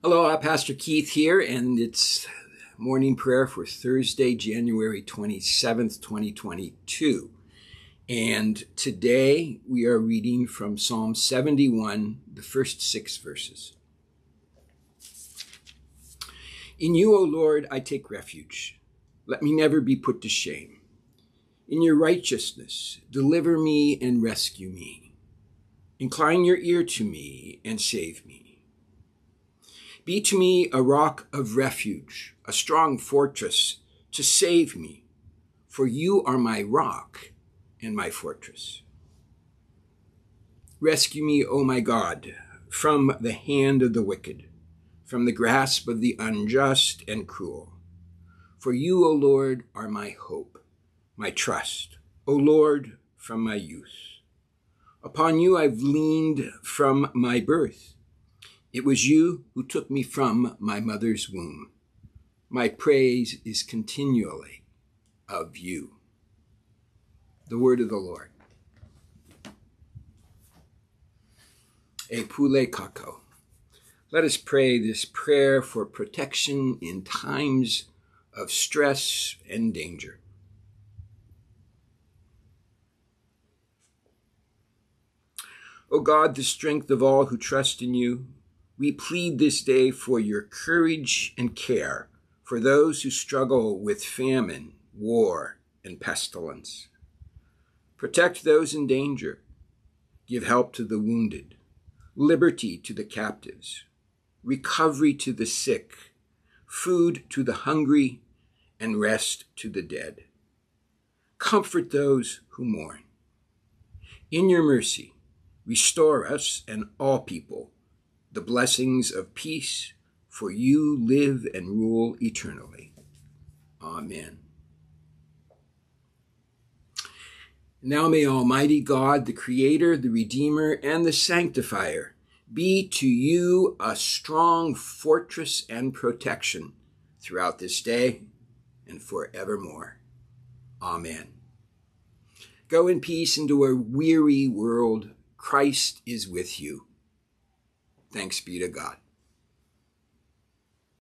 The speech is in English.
Hello, uh, Pastor Keith here, and it's morning prayer for Thursday, January 27th, 2022. And today we are reading from Psalm 71, the first six verses. In you, O Lord, I take refuge. Let me never be put to shame. In your righteousness, deliver me and rescue me. Incline your ear to me and save me. Be to me a rock of refuge, a strong fortress to save me, for you are my rock and my fortress. Rescue me, O my God, from the hand of the wicked, from the grasp of the unjust and cruel. For you, O Lord, are my hope, my trust, O Lord, from my youth. Upon you I've leaned from my birth. It was you who took me from my mother's womb. My praise is continually of you. The word of the Lord. Epule kako. Let us pray this prayer for protection in times of stress and danger. O God, the strength of all who trust in you, we plead this day for your courage and care for those who struggle with famine, war, and pestilence. Protect those in danger. Give help to the wounded, liberty to the captives, recovery to the sick, food to the hungry, and rest to the dead. Comfort those who mourn. In your mercy, restore us and all people the blessings of peace, for you live and rule eternally. Amen. Now may Almighty God, the Creator, the Redeemer, and the Sanctifier, be to you a strong fortress and protection throughout this day and forevermore. Amen. Go in peace into a weary world. Christ is with you. Thanks be to God.